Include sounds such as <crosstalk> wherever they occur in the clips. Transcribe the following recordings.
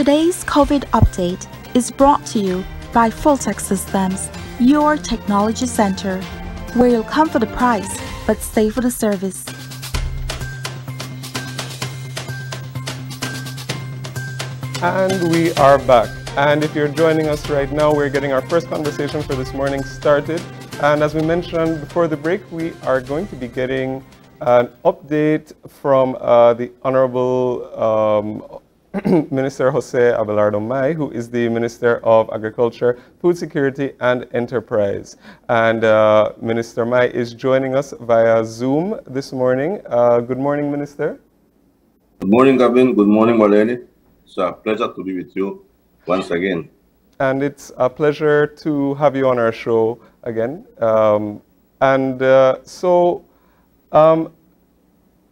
Today's COVID update is brought to you by Fulltech Systems, your technology center, where you'll come for the price but stay for the service. And we are back. And if you're joining us right now, we're getting our first conversation for this morning started. And as we mentioned before the break, we are going to be getting an update from uh, the Honorable um, <clears throat> Minister Jose Abelardo Mai, who is the Minister of Agriculture, Food Security and Enterprise. And uh, Minister Mai is joining us via Zoom this morning. Uh, good morning, Minister. Good morning, Gavin. Good morning, Marlene. It's a pleasure to be with you once again. And it's a pleasure to have you on our show again. Um, and uh, so, um,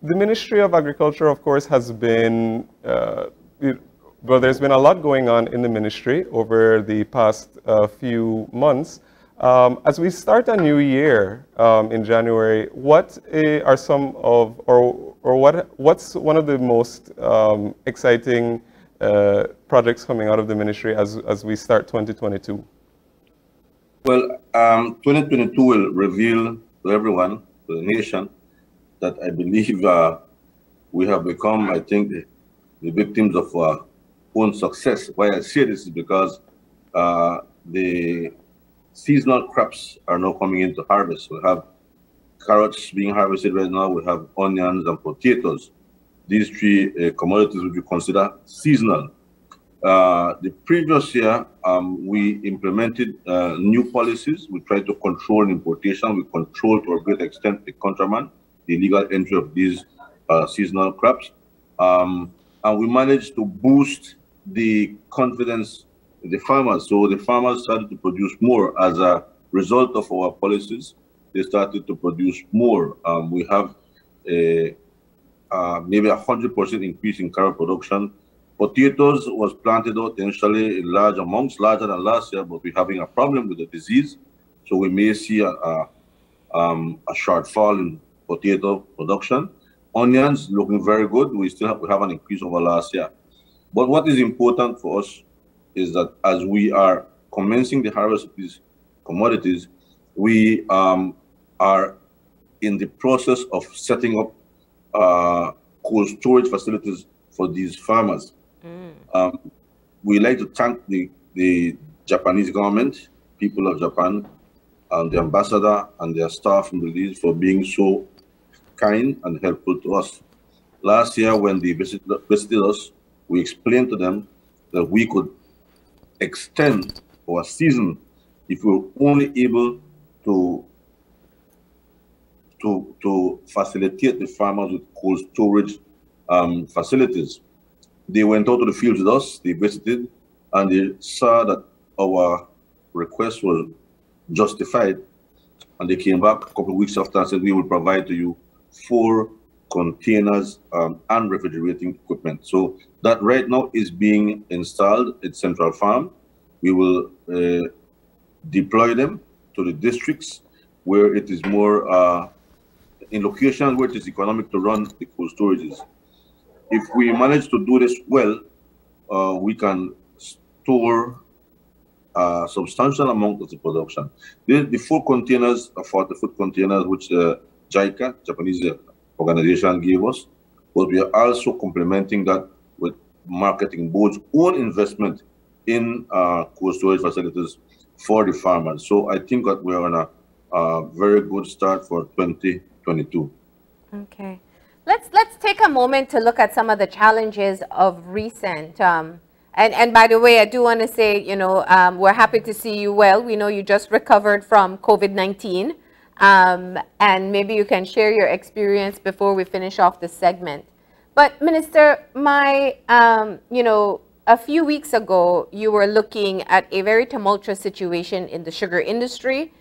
the Ministry of Agriculture, of course, has been, uh, well, there's been a lot going on in the ministry over the past uh, few months. Um, as we start a new year um, in January, what uh, are some of, or, or what, what's one of the most um, exciting uh, projects coming out of the ministry as, as we start 2022? Well, um, 2022 will reveal to everyone, to the nation, that I believe uh, we have become, I think, the, victims of our own success. Why I say this is because uh, the seasonal crops are now coming into harvest. We have carrots being harvested right now. We have onions and potatoes. These three uh, commodities would be considered seasonal. Uh, the previous year, um, we implemented uh, new policies. We tried to control importation. We controlled to a great extent the contraband, the illegal entry of these uh, seasonal crops. Um, and we managed to boost the confidence of the farmers. So the farmers started to produce more as a result of our policies. They started to produce more. Um, we have a, maybe a 100% increase in carrot production Potatoes was planted out initially in large amounts, larger than last year, but we're having a problem with the disease. So we may see a, a, um, a shortfall in potato production. Onions looking very good. We still have, we have an increase over last year. But what is important for us is that as we are commencing the harvest of these commodities, we um, are in the process of setting up uh, cold storage facilities for these farmers. Mm. Um, we like to thank the, the Japanese government, people of Japan, and the ambassador and their staff in the lead for being so kind and helpful to us. Last year, when they visited, us, we explained to them that we could extend our season if we were only able to to to facilitate the farmers with cold storage um, facilities. They went out to the fields with us, they visited, and they saw that our request was justified. And they came back a couple of weeks after and said, we will provide to you four containers um, and refrigerating equipment. So that right now is being installed at Central Farm. We will uh, deploy them to the districts where it is more uh, in locations where it is economic to run the cold storages if we manage to do this well, uh, we can store a substantial amount of the production. The, the food containers, uh, for the food containers, which uh, JICA, Japanese uh, organization, gave us, but we are also complementing that with marketing board's own investment in uh, cold storage facilities for the farmers. So I think that we're on a, a very good start for 2022. Okay. Let's let's take a moment to look at some of the challenges of recent. Um, and and by the way, I do want to say, you know, um, we're happy to see you well. We know you just recovered from COVID nineteen, um, and maybe you can share your experience before we finish off the segment. But Minister, Mai, um, you know, a few weeks ago, you were looking at a very tumultuous situation in the sugar industry.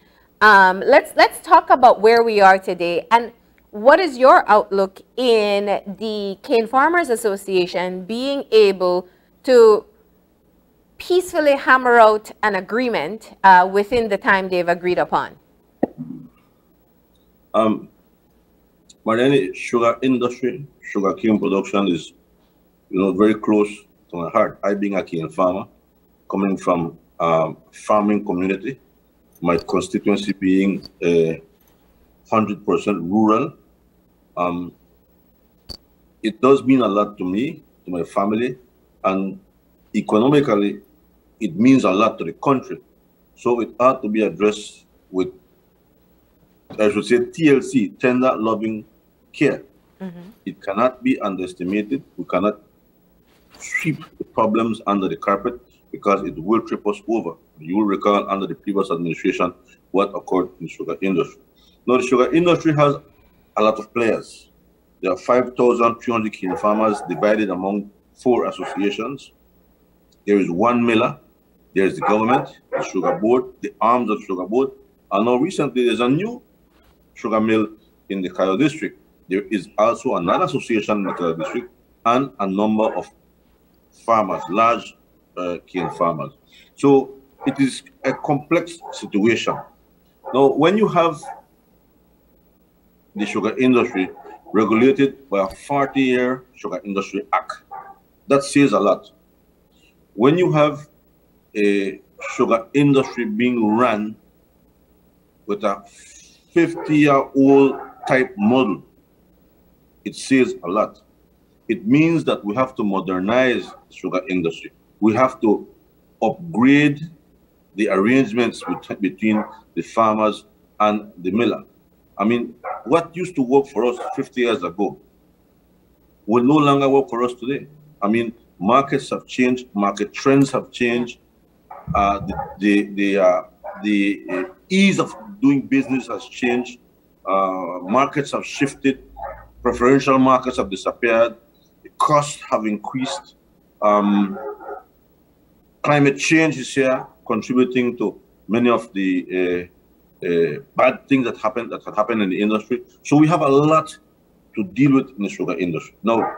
Um, let's let's talk about where we are today and what is your outlook in the Cane Farmers Association being able to peacefully hammer out an agreement uh, within the time they've agreed upon? Um, Mariani, sugar industry, sugar cane production is, you know, very close to my heart. I being a cane farmer, coming from a farming community, my constituency being a 100% rural, um, it does mean a lot to me, to my family, and economically, it means a lot to the country. So it ought to be addressed with, I should say, TLC, tender loving care. Mm -hmm. It cannot be underestimated. We cannot sweep the problems under the carpet because it will trip us over. You will recall under the previous administration what occurred in the sugar industry. Now, the sugar industry has a lot of players. There are 5,300 cane farmers divided among four associations. There is one miller, there is the government, the sugar board, the arms of the sugar board, and now recently there's a new sugar mill in the Cayo district there is also another association in the district and a number of farmers, large uh, cane farmers. So it is a complex situation. Now, when you have the sugar industry regulated by a 40-year Sugar Industry Act, that says a lot. When you have a sugar industry being run with a 50-year-old type model, it says a lot. It means that we have to modernize sugar industry. We have to upgrade the arrangements between the farmers and the miller. I mean, what used to work for us 50 years ago will no longer work for us today. I mean, markets have changed, market trends have changed, uh, the the the, uh, the uh, ease of doing business has changed, uh, markets have shifted, preferential markets have disappeared, the costs have increased, um, climate change is here, contributing to many of the uh, uh, bad things that happened that had happened in the industry. So we have a lot to deal with in the sugar industry. Now,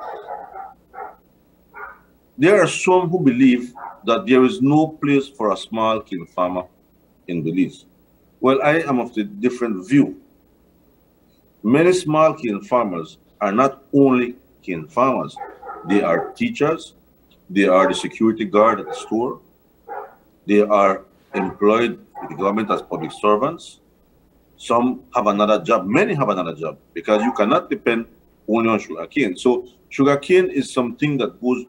there are some who believe that there is no place for a small cane farmer in Belize. Well, I am of the different view. Many small cane farmers are not only cane farmers, they are teachers, they are the security guard at the store, they are employed with the government as public servants. Some have another job, many have another job, because you cannot depend only on sugarcane. So sugarcane is something that goes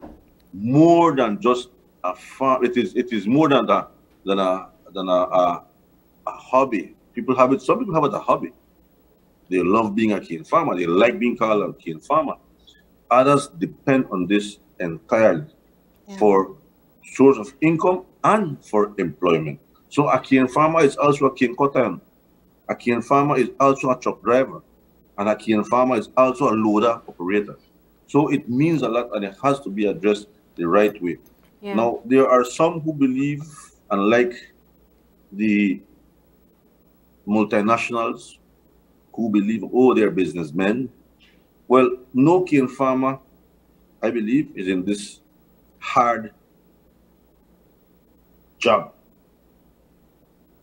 more than just a farm. It is it is more than a than a than a, a, a hobby. People have it. Some people have it a hobby. They love being a cane farmer. They like being called a cane farmer. Others depend on this entirely yeah. for source of income and for employment. So a cane farmer is also a cane cutter. A cane farmer is also a truck driver. And a cane farmer is also a loader operator. So it means a lot and it has to be addressed the right way. Yeah. Now, there are some who believe, unlike the multinationals who believe, oh, they're businessmen. Well, no cane farmer, I believe, is in this hard job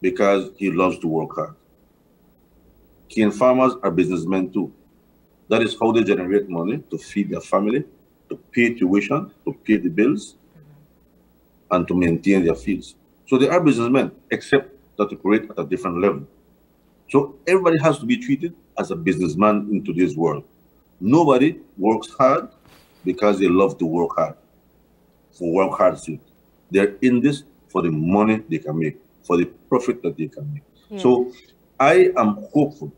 because he loves to work hard. Cane farmers are businessmen too. That is how they generate money to feed their family, to pay tuition, to pay the bills, and to maintain their fields. So they are businessmen, except that they operate at a different level. So everybody has to be treated as a businessman in today's world. Nobody works hard because they love to work hard, for work hard sake. They're in this for the money they can make, for the profit that they can make. Yeah. So I am hopeful.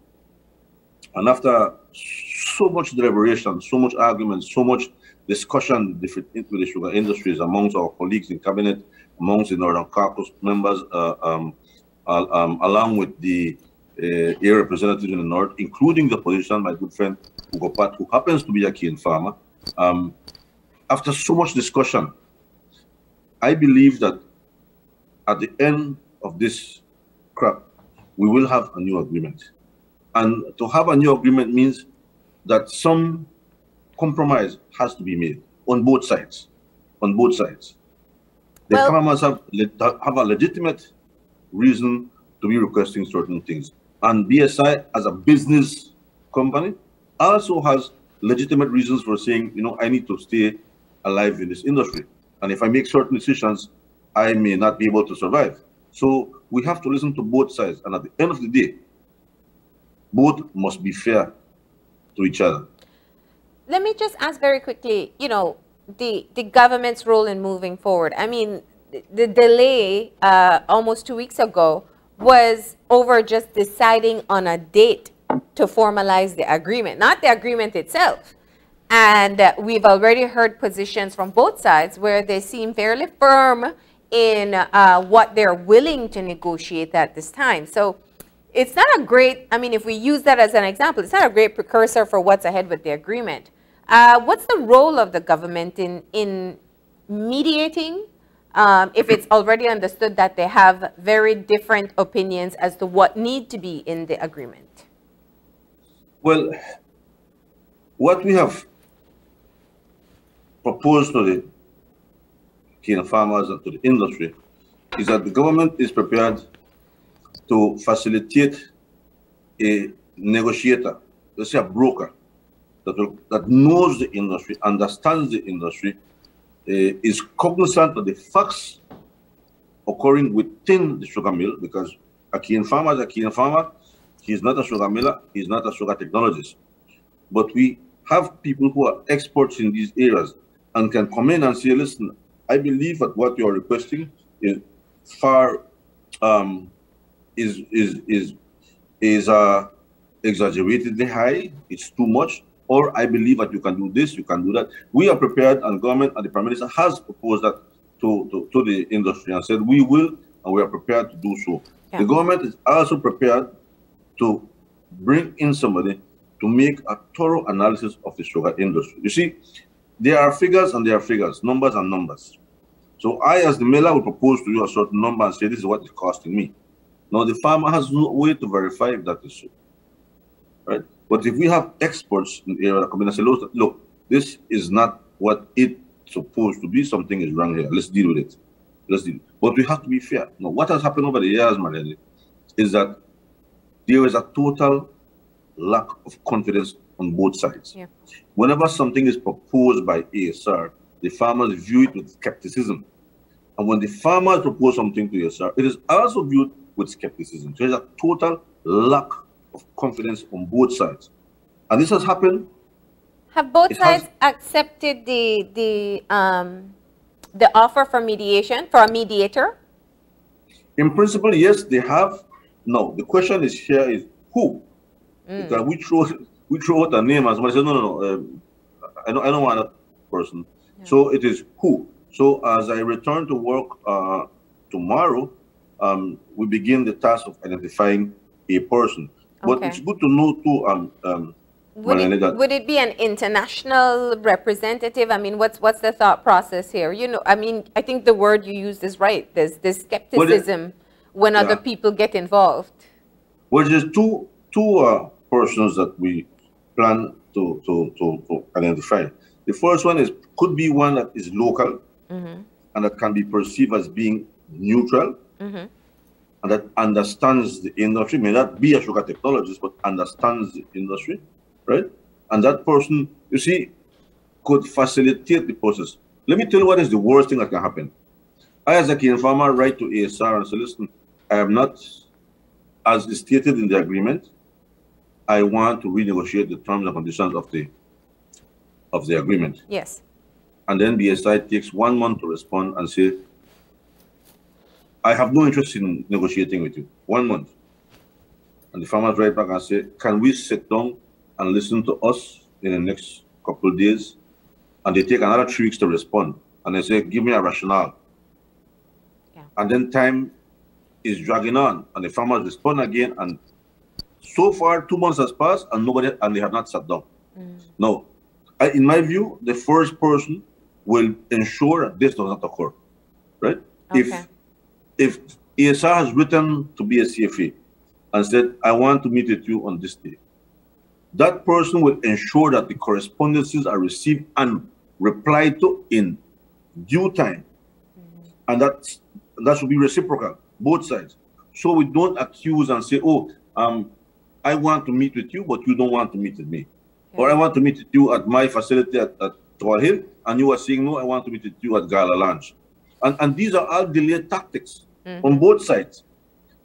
And after so much deliberation, so much argument, so much discussion with the sugar industries amongst our colleagues in cabinet, amongst the Northern Caucus members, uh, um, uh, um, along with the uh, a representative in the north, including the position, my good friend Hugo Patt, who happens to be a cane farmer. Um, after so much discussion, I believe that at the end of this crap, we will have a new agreement. And to have a new agreement means that some compromise has to be made on both sides. On both sides. The well, farmers have, have a legitimate reason to be requesting certain things. And BSI, as a business company, also has legitimate reasons for saying, you know, I need to stay alive in this industry. And if I make certain decisions, I may not be able to survive. So we have to listen to both sides. And at the end of the day, both must be fair to each other. Let me just ask very quickly, you know, the, the government's role in moving forward. I mean, the, the delay uh, almost two weeks ago was over just deciding on a date to formalize the agreement, not the agreement itself. And uh, we've already heard positions from both sides where they seem fairly firm in uh, what they're willing to negotiate at this time. So it's not a great, I mean, if we use that as an example, it's not a great precursor for what's ahead with the agreement. Uh, what's the role of the government in, in mediating um, if it's already understood that they have very different opinions as to what need to be in the agreement? Well, what we have proposed to the cane farmers and to the industry is that the government is prepared to facilitate a negotiator, let's say a broker, that, will, that knows the industry, understands the industry, is cognizant of the facts occurring within the sugar mill, because a cane farmer is a cane farmer, he's not a sugar miller, he's not a sugar technologist. But we have people who are experts in these areas and can come in and say, listen, I believe that what you're requesting is far um, is is is is uh, exaggeratedly high. It's too much. Or I believe that you can do this, you can do that. We are prepared, and government and the prime minister has proposed that to, to, to the industry and said we will, and we are prepared to do so. Yeah. The government is also prepared to bring in somebody to make a thorough analysis of the sugar industry. You see, there are figures and there are figures, numbers and numbers. So I, as the miller, will propose to you a certain number and say, this is what it's costing me. Now, the farmer has no way to verify if that is so. Right? But if we have experts in the area that come in and say, look, this is not what it's supposed to be, something is wrong here. Let's deal with it. Let's deal. But we have to be fair. Now, what has happened over the years, Marlene, is that there is a total lack of confidence on both sides. Yeah. Whenever something is proposed by ASR, the farmers view it with skepticism. And when the farmers propose something to ASR, it is also viewed with skepticism. So there's a total lack of confidence on both sides. And this has happened. Have both sides has, accepted the the um, the offer for mediation for a mediator? In principle, yes, they have. No, the question is here is who? Mm. Because we throw we throw out a name and somebody says, no, no, no, uh, I don't I don't want that person. Yeah. So it is who. So as I return to work uh, tomorrow, um, we begin the task of identifying a person. But okay. it's good to know too, um, um, would it, would it, be an international representative? I mean, what's what's the thought process here? You know, I mean, I think the word you used is right. There's this skepticism it, when yeah. other people get involved. Well, there's two two uh, persons that we plan to, to, to, to identify. The first one is could be one that is local mm -hmm. and that can be perceived as being neutral mm -hmm. And that understands the industry, may not be a sugar technologist, but understands the industry, right? And that person, you see, could facilitate the process. Let me tell you what is the worst thing that can happen. I, as a cane farmer, write to ASR and say, listen, I am not, as stated in the agreement, I want to renegotiate the terms and conditions of the of the agreement. Yes. And then BSI takes one month to respond and say, I have no interest in negotiating with you. One month. And the farmers write back and say, Can we sit down and listen to us in the next couple of days? And they take another three weeks to respond. And they say, Give me a rationale. Yeah. And then time is dragging on. And the farmers respond again and so far, two months has passed and nobody, and they have not sat down. Mm. No, I, in my view, the first person will ensure that this does not occur, right? Okay. If if ASR has written to BSCFA and said, I want to meet with you on this day, that person will ensure that the correspondences are received and replied to in due time. Mm -hmm. And that, that should be reciprocal, both sides. So we don't accuse and say, oh, um, I want to meet with you, but you don't want to meet with me. Or I want to meet with you at my facility at, at Tower Hill, and you are saying, no, I want to meet with you at Gala Lounge. And, and these are all delayed tactics mm-hmm. on both sides.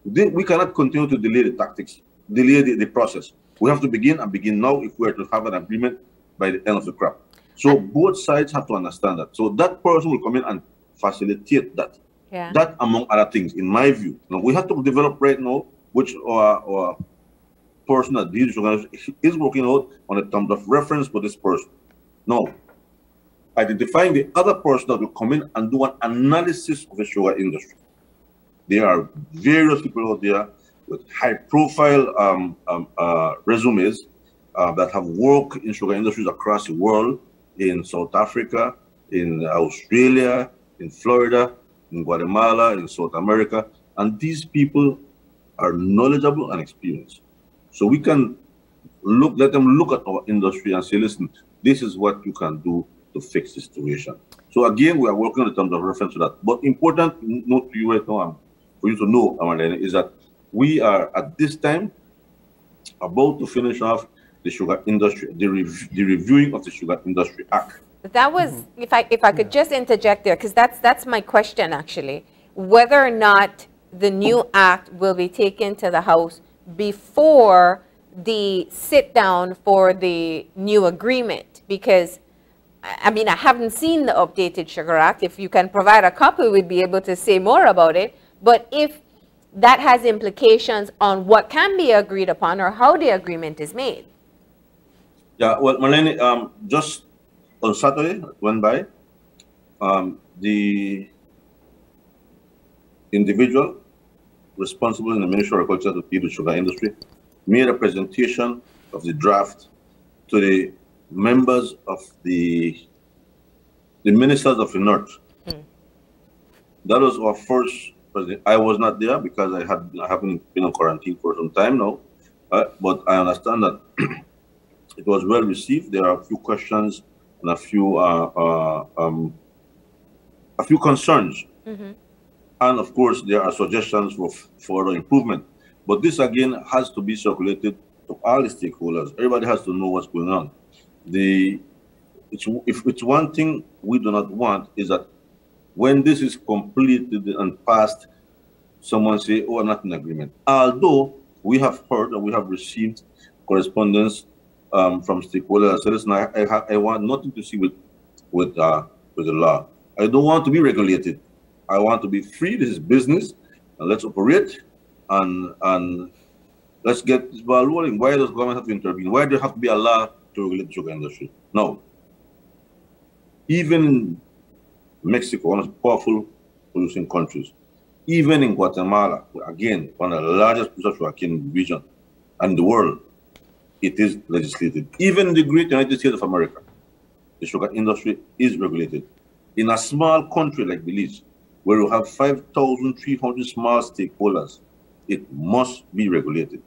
We cannot continue to delay the tactics, delay the, the process. We have to begin and begin now if we are to have an agreement by the end of the crop. So both sides have to understand that. So that person will come in and facilitate that. Yeah. That among other things, in my view. Now we have to develop right now which our, our person that deals is working out on the terms of reference for this person. No. Identifying the other person that will come in and do an analysis of the sugar industry. There are various people out there with high profile um, um, uh, resumes uh, that have worked in sugar industries across the world, in South Africa, in Australia, in Florida, in Guatemala, in South America. And these people are knowledgeable and experienced. So we can look, let them look at our industry and say, listen, this is what you can do to fix the situation. So again, we are working in terms of reference to that. But important note to you right now, um, for you to know, Amarlene, is that we are at this time about to finish off the sugar industry, the, rev the reviewing of the Sugar Industry Act. That was, mm -hmm. if I if I could just interject there, because that's that's my question actually, whether or not the new act will be taken to the House before the sit down for the new agreement, because I mean I haven't seen the updated Sugar Act. If you can provide a copy, we'd be able to say more about it. But if that has implications on what can be agreed upon or how the agreement is made. Yeah, well, Marlene, um, just on Saturday went by, um, the individual responsible in the Ministry of Agriculture to feed the sugar industry made a presentation of the draft to the members of the the ministers of the North. Hmm. That was our first president. I was not there because I had I haven't been on quarantine for some time now, uh, but I understand that <clears throat> it was well received. There are a few questions and a few uh, uh, um, a few concerns. Mm -hmm. And of course, there are suggestions for further improvement. But this again has to be circulated to all the stakeholders. Everybody has to know what's going on. The it's, if it's one thing we do not want is that when this is completed and passed, someone say, "Oh, I'm not in agreement." Although we have heard and we have received correspondence um, from stakeholders. Listen, I, I, I, want nothing to see with with uh, with the law. I don't want to be regulated. I want to be free. This is business, and let's operate, and and let's get this ball rolling. Why does government have to intervene? Why do there have to be a law to regulate the sugar industry? No. Even Mexico, one of the powerful producing countries, even in Guatemala, again, one of the largest producers of sugar in the region and the world, it is legislated. Even in the great United States of America, the sugar industry is regulated. In a small country like Belize, where you have 5,300 small stakeholders, it must be regulated,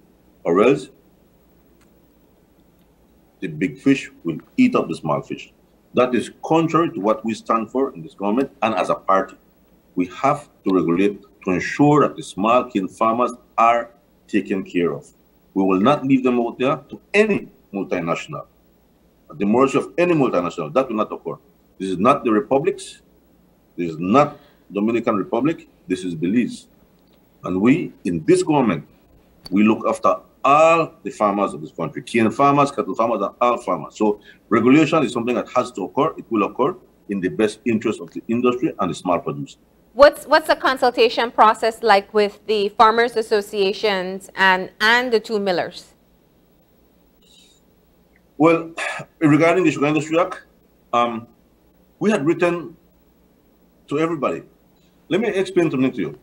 or else the big fish will eat up the small fish. That is contrary to what we stand for in this government and as a party. We have to regulate to ensure that the small cane farmers are taken care of. We will not leave them out there to any multinational. At the mercy of any multinational, that will not occur. This is not the republics. This is not Dominican Republic. This is Belize. And we, in this government, we look after all the farmers of this country. Cane farmers, cattle farmers, and all farmers. So regulation is something that has to occur. It will occur in the best interest of the industry and the small producer. What's, what's the consultation process like with the farmers associations and, and the two millers? Well, regarding the Sugar Industry Act, um, we had written to everybody. Let me explain something to you.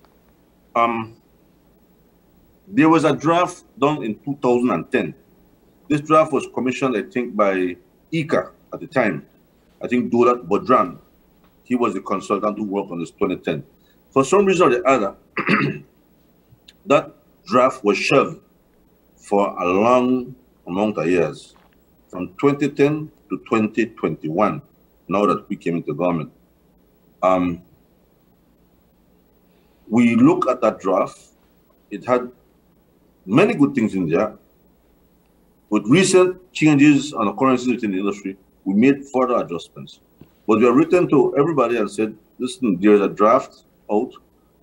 Um, there was a draft done in 2010. This draft was commissioned, I think, by ICA at the time. I think Dolat Bodran he was the consultant who worked on this 2010. For some reason or the other, <clears throat> that draft was shelved for a long amount of years, from 2010 to 2021, now that we came into government. Um, we look at that draft, it had many good things in there. With recent changes and occurrences within the industry, we made further adjustments. But we have written to everybody and said, listen, there's a draft out.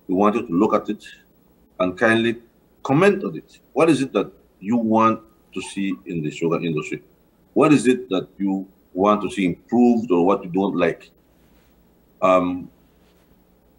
We want you to look at it and kindly comment on it. What is it that you want to see in the sugar industry? What is it that you want to see improved or what you don't like? Um,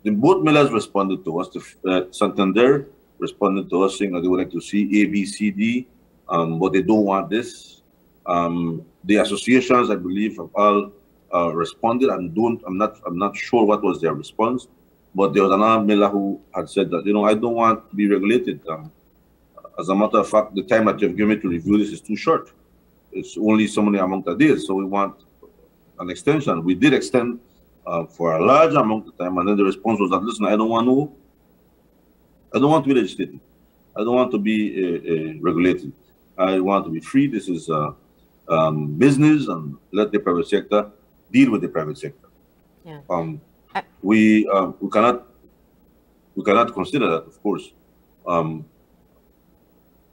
the both millers responded to us. The, uh, Santander responded to us saying that they would like to see A, B, C, D, um, but they don't want this. Um, the associations, I believe, have all uh, responded and don't. I'm not. I'm not sure what was their response, but there was another miller who had said that you know I don't want to be regulated. Um, as a matter of fact, the time that you've given me to review this is too short. It's only so many amount of days, so we want an extension. We did extend uh, for a large amount of time, and then the response was that listen, I don't want to. I don't want to be legislated. I don't want to be uh, uh, regulated. I want to be free. This is uh, um, business, and let the private sector deal with the private sector. Yeah. Um, we um, we cannot we cannot consider that, of course, um,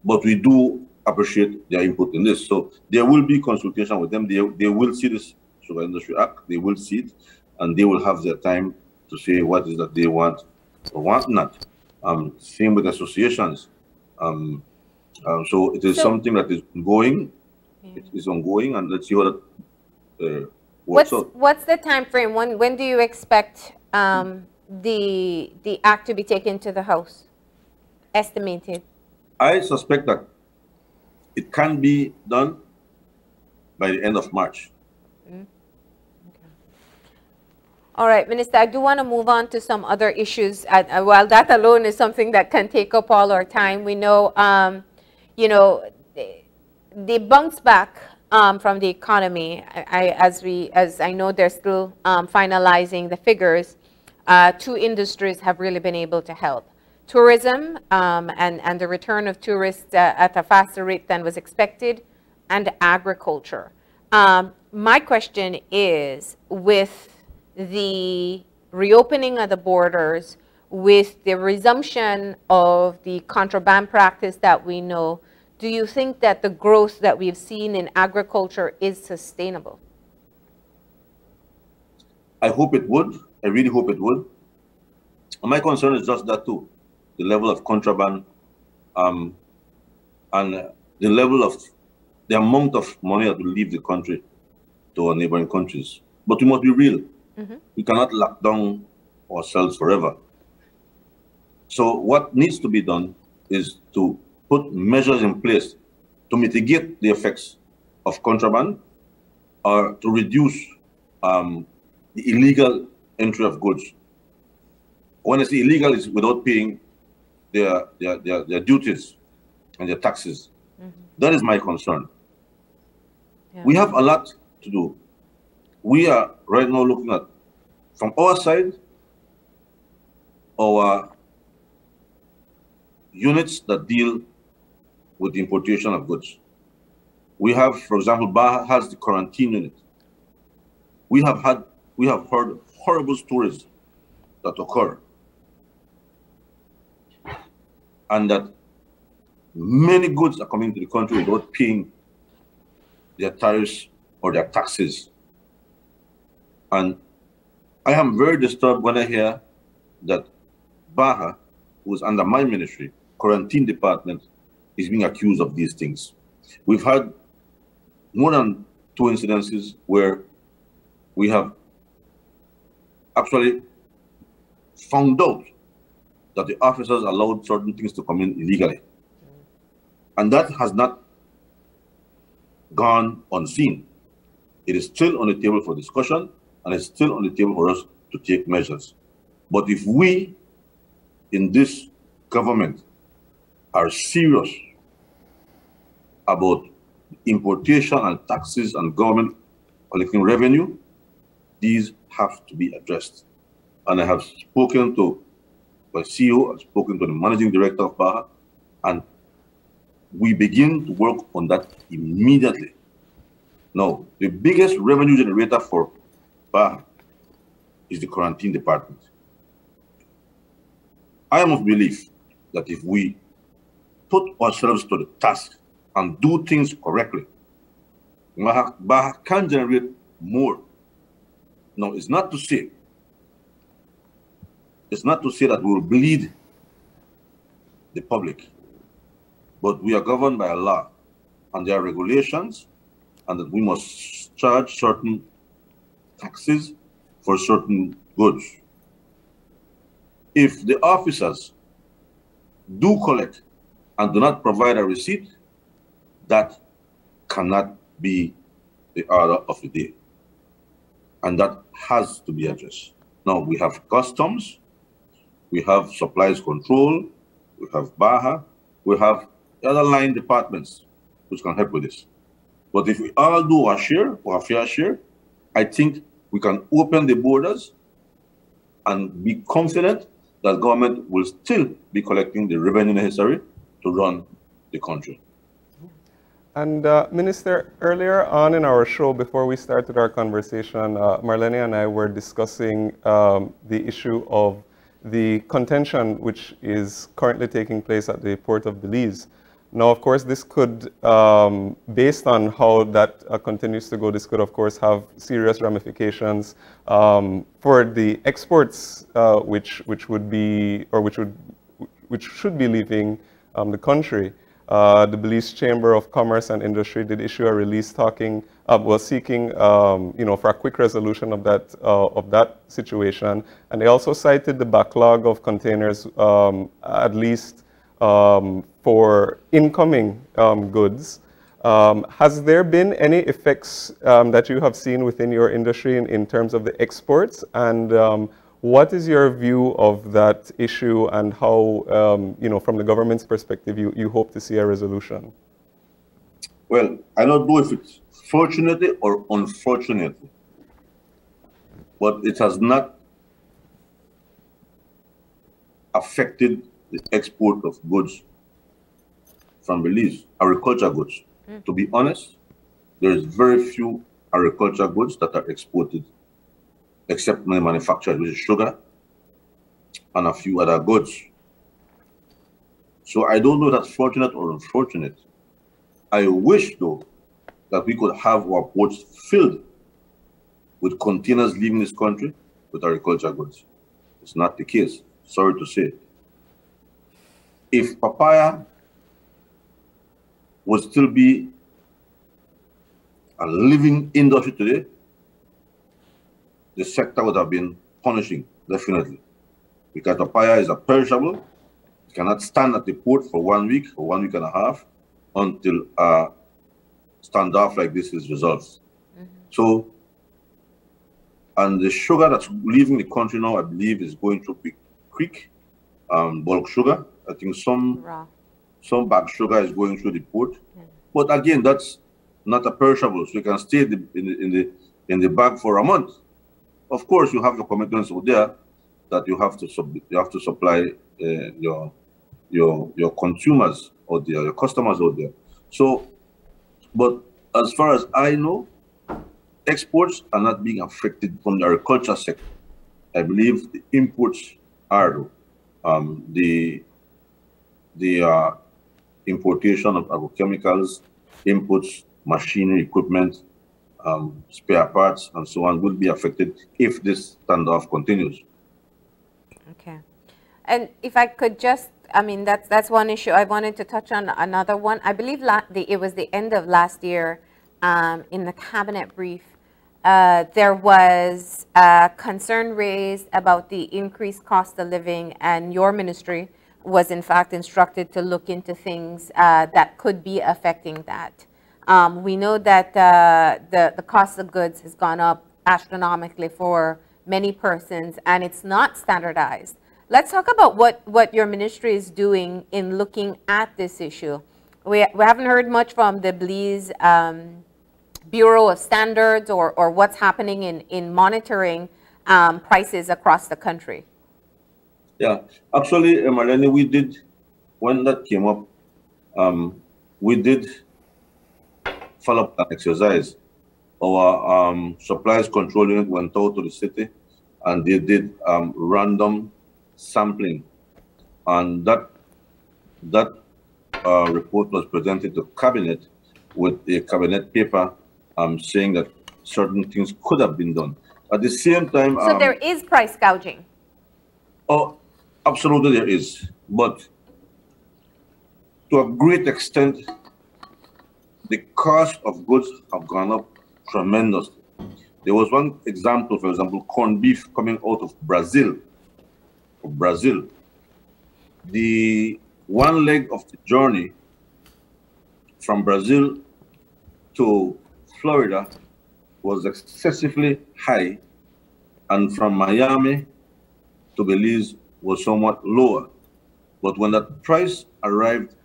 but we do appreciate their input in this. So there will be consultation with them. They they will see this Sugar Industry Act. They will see it, and they will have their time to say what is that they want or want not. Um, same with associations. Um, um, so it is So- something that is ongoing. It is ongoing, and let's see how that uh, What's, what's the time frame? When, when do you expect um, the, the act to be taken to the House? Estimated? I suspect that it can be done by the end of March. All right, Minister, I do want to move on to some other issues. Uh, uh, while that alone is something that can take up all our time, we know, um, you know, the, the bounce back um, from the economy, I, I, as we, as I know they're still um, finalizing the figures, uh, two industries have really been able to help. Tourism um, and, and the return of tourists uh, at a faster rate than was expected, and agriculture. Um, my question is, with the reopening of the borders, with the resumption of the contraband practice that we know, do you think that the growth that we've seen in agriculture is sustainable? I hope it would. I really hope it would. My concern is just that too, the level of contraband, um, and the level of the amount of money that will leave the country to our neighboring countries. But we must be real. We cannot lock down ourselves forever. So what needs to be done is to put measures in place to mitigate the effects of contraband or to reduce um, the illegal entry of goods. When I say illegal, it's without paying their, their, their, their duties and their taxes. That is my concern. Yeah. We have a lot to do. We are right now looking at, from our side, our units that deal with the importation of goods. We have, for example, BAHA has the quarantine unit. We have had, we have heard horrible stories that occur. And that many goods are coming to the country without paying their tariffs or their taxes. And I am very disturbed when I hear that BAHA, who is under my ministry, quarantine department, is being accused of these things. We've had more than two incidences where we have actually found out that the officers allowed certain things to come in illegally. And that has not gone unseen. It is still on the table for discussion and it's still on the table for us to take measures. But if we in this government are serious about importation and taxes and government collecting revenue, these have to be addressed. And I have spoken to my CEO, I've spoken to the managing director of BAHA, and we begin to work on that immediately. Now, the biggest revenue generator for BAHA is the quarantine department. I am of belief that if we put ourselves to the task and do things correctly, BAHA can generate more. No, it's not to say, it's not to say that we will bleed the public, but we are governed by law and there are regulations and that we must charge certain taxes for certain goods. If the officers do collect and do not provide a receipt, that cannot be the order of the day. And that has to be addressed. Now we have customs, we have supplies control, we have BAHA, we have other line departments which can help with this. But if we all do our share, our fair share, I think we can open the borders and be confident that government will still be collecting the revenue necessary to run the country. And uh, Minister, earlier on in our show, before we started our conversation, uh, Marlene and I were discussing um, the issue of the contention which is currently taking place at the port of Belize now, of course, this could, um, based on how that uh, continues to go, this could, of course, have serious ramifications um, for the exports, uh, which which would be or which would which should be leaving um, the country. Uh, the Belize Chamber of Commerce and Industry did issue a release talking, uh, was seeking, um, you know, for a quick resolution of that uh, of that situation, and they also cited the backlog of containers, um, at least um, for incoming um, goods. Um, has there been any effects um, that you have seen within your industry in, in terms of the exports? And um, what is your view of that issue and how, um, you know, from the government's perspective, you, you hope to see a resolution? Well, I don't know if it's fortunately or unfortunately, but it has not affected the export of goods from Belize, agriculture goods. Mm. To be honest, there is very few agriculture goods that are exported, except manufactured, which is sugar and a few other goods. So I don't know that's fortunate or unfortunate. I wish, though, that we could have our ports filled with containers leaving this country with agriculture goods. It's not the case. Sorry to say if papaya would still be a living industry today, the sector would have been punishing, definitely. Because papaya is a perishable. It cannot stand at the port for one week or one week and a half until a standoff like this is resolved. Mm -hmm. So, and the sugar that's leaving the country now, I believe, is going to be Creek, um, bulk sugar. I think some Raw. Some bag sugar is going through the port. But again, that's not a perishable, so you can stay in the, in the, in the in the bag for a month. Of course, you have the commitments out there that you have to sub, you have to supply uh, your your your consumers out there, your customers out there. So, but as far as I know, exports are not being affected from the agriculture sector. I believe the imports are. Um, the the uh, importation of agrochemicals, inputs, machinery, equipment, um, spare parts, and so on will be affected if this standoff continues. Okay. And if I could just, I mean, that's, that's one issue. I wanted to touch on another one. I believe the, it was the end of last year um, in the cabinet brief. Uh, there was a concern raised about the increased cost of living and your ministry was in fact instructed to look into things uh, that could be affecting that. Um, we know that uh, the, the cost of goods has gone up astronomically for many persons and it's not standardized. Let's talk about what, what your ministry is doing in looking at this issue. We, we haven't heard much from the Belize um, Bureau of Standards or, or what's happening in, in monitoring um, prices across the country. Yeah, actually, uh, Marlene, we did, when that came up, um, we did follow up an exercise. Our um, supplies control unit went out to the city and they did um, random sampling. And that, that uh, report was presented to cabinet with a cabinet paper um, saying that certain things could have been done. At the same time, so um, there is price gouging. Oh, absolutely there is, but to a great extent, the cost of goods have gone up tremendously. There was one example, for example, corned beef coming out of Brazil. Brazil, the one leg of the journey from Brazil to Florida was excessively high, and from Miami to Belize was somewhat lower. But when that price arrived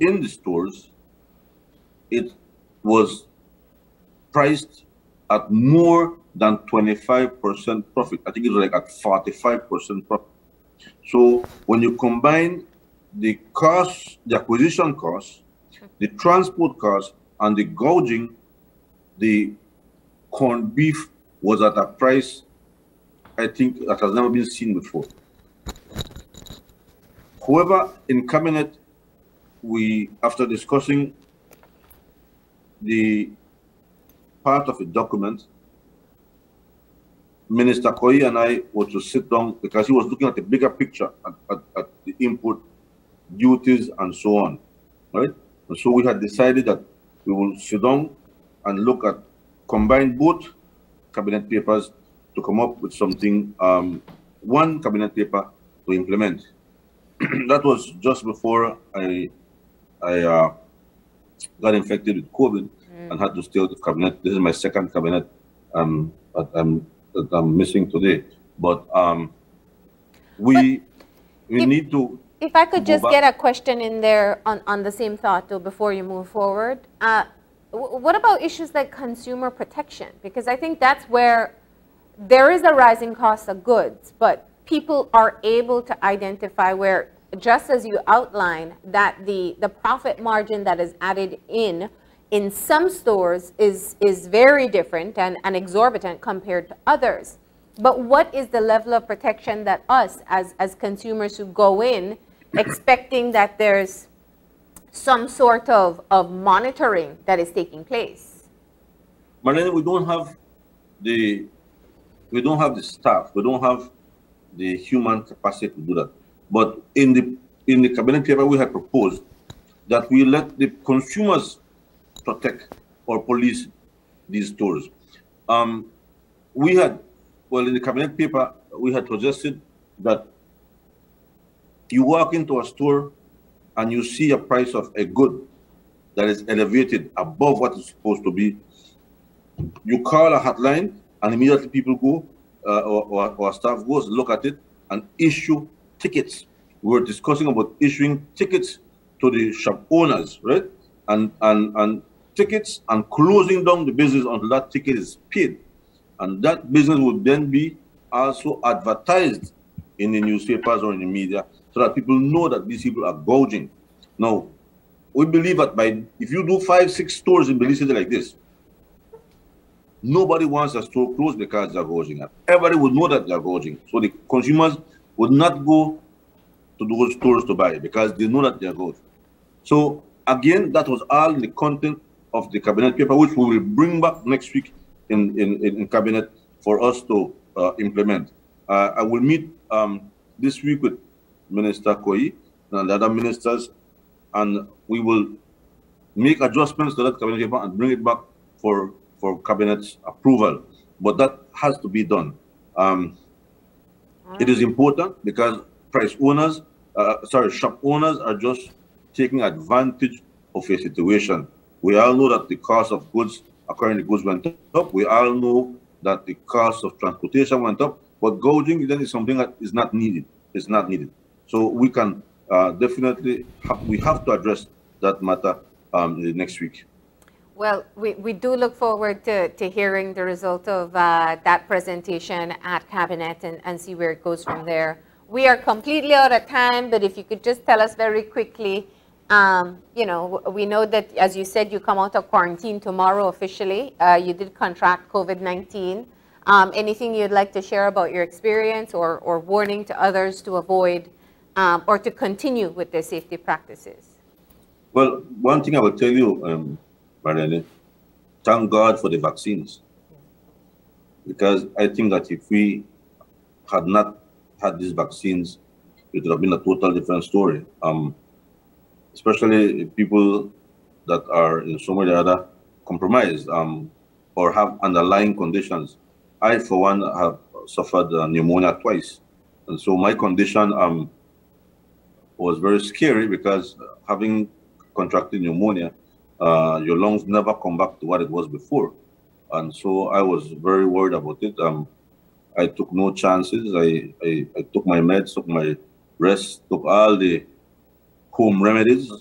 in the stores, it was priced at more than 25% profit. I think it was like at 45% profit. So when you combine the cost, the acquisition cost, the transport cost, and the gouging, the corned beef was at a price I think that has never been seen before. However, in cabinet, we, after discussing the part of the document, Minister Coye and I were to sit down because he was looking at the bigger picture at, at, at the input duties and so on, right? And so we had decided that we will sit down and look at combined both cabinet papers to come up with something, um, one cabinet paper to implement. <clears throat> that was just before I, I uh, got infected with COVID mm. and had to stay out of cabinet. This is my second cabinet um, that, I'm, that I'm missing today. But um, we, but we if, need to if I could just get a question in there on, on the same thought though before you move forward. Uh, what about issues like consumer protection? Because I think that's where there is a rising cost of goods, but people are able to identify where, just as you outline, that the, the profit margin that is added in in some stores is, is very different and, and exorbitant compared to others. But what is the level of protection that us, as, as consumers who go in, expecting that there's some sort of, of monitoring that is taking place? Marlene, we don't have the we don't have the staff, we don't have the human capacity to do that. But in the in the cabinet paper, we had proposed that we let the consumers protect or police these stores. Um, we had, well, in the cabinet paper, we had suggested that you walk into a store and you see a price of a good that is elevated above what it's supposed to be. You call a hotline and immediately people go, uh, or, or staff goes, look at it, and issue tickets. We were discussing about issuing tickets to the shop owners, right? And and and tickets and closing down the business until that ticket is paid. And that business would then be also advertised in the newspapers or in the media so that people know that these people are gouging. Now, we believe that by if you do five, six stores in Belize City like this, Nobody wants a store closed because they're gouging. Everybody would know that they're gouging. So the consumers would not go to those stores to buy because they know that they're gouging. So again, that was all the content of the cabinet paper, which we will bring back next week in, in, in cabinet for us to uh, implement. Uh, I will meet um, this week with Minister Coye and the other ministers, and we will make adjustments to that cabinet paper and bring it back for for cabinet's approval, but that has to be done. Um, it is important because price owners, uh, sorry, shop owners are just taking advantage of a situation. We all know that the cost of goods, to goods went up. We all know that the cost of transportation went up, but gouging then is something that is not needed. It's not needed. So we can uh, definitely, have, we have to address that matter um, next week. Well, we, we do look forward to, to hearing the result of uh, that presentation at Cabinet and, and see where it goes from there. We are completely out of time, but if you could just tell us very quickly, um, you know, we know that, as you said, you come out of quarantine tomorrow officially. Uh, you did contract COVID-19. Um, anything you'd like to share about your experience or, or warning to others to avoid um, or to continue with their safety practices? Well, one thing I will tell you, Marlene, thank God for the vaccines. Because I think that if we had not had these vaccines, it would have been a total different story. Um, especially people that are in some way or other compromised um, or have underlying conditions. I, for one, have suffered uh, pneumonia twice. And so my condition um, was very scary because having contracted pneumonia, uh, your lungs never come back to what it was before. And so I was very worried about it. Um, I took no chances. I, I, I took my meds, took my rest, took all the home remedies.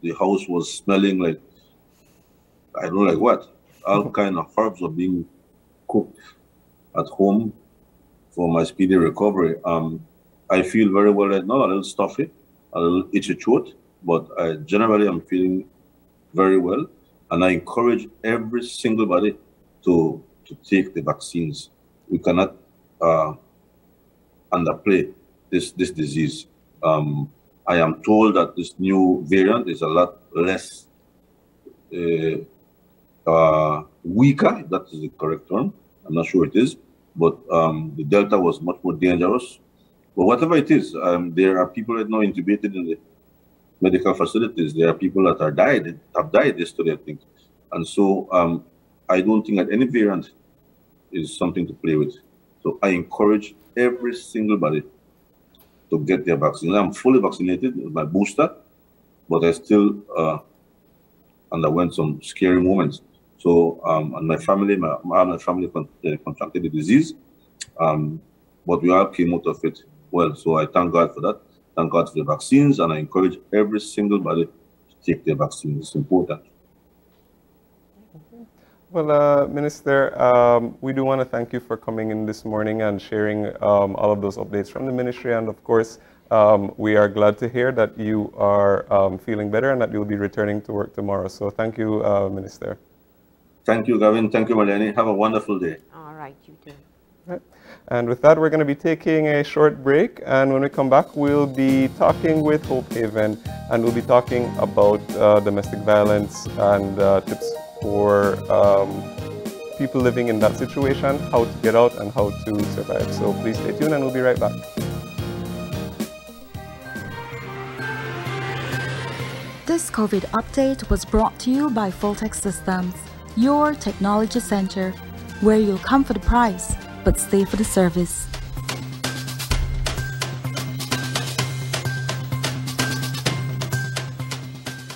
The house was smelling like, I don't know like what. All <laughs> kind of herbs were being cooked at home for my speedy recovery. Um, I feel very well right now, a little stuffy, a little itchy throat, but I, generally I'm feeling very well. And I encourage every single body to, to take the vaccines. We cannot uh, underplay this, this disease. Um, I am told that this new variant is a lot less uh, uh, weaker, that is the correct term. I'm not sure it is, but um, the Delta was much more dangerous. But whatever it is, um, there are people right now intubated in the medical facilities. There are people that are died, have died yesterday, I think. And so um, I don't think that any variant is something to play with. So I encourage every single body to get their vaccine. I'm fully vaccinated with my booster, but I still uh, underwent some scary moments. So, um, and my family, my, my family uh, contracted the disease, um, but we all came out of it well. So I thank God for that. Thank God for the vaccines, and I encourage every single body to take their vaccines. It's important. Well, uh, Minister, um, we do want to thank you for coming in this morning and sharing um, all of those updates from the ministry. And of course, um, we are glad to hear that you are um, feeling better and that you'll be returning to work tomorrow. So thank you, uh, Minister. Thank you, Gavin. Thank you, Marlene. Have a wonderful day. All right, you too. And with that, we're going to be taking a short break. And when we come back, we'll be talking with Hope Haven and we'll be talking about uh, domestic violence and uh, tips for um, people living in that situation, how to get out and how to survive. So please stay tuned and we'll be right back. This COVID update was brought to you by Fulltech Systems, your technology center, where you'll come for the price, but stay for the service.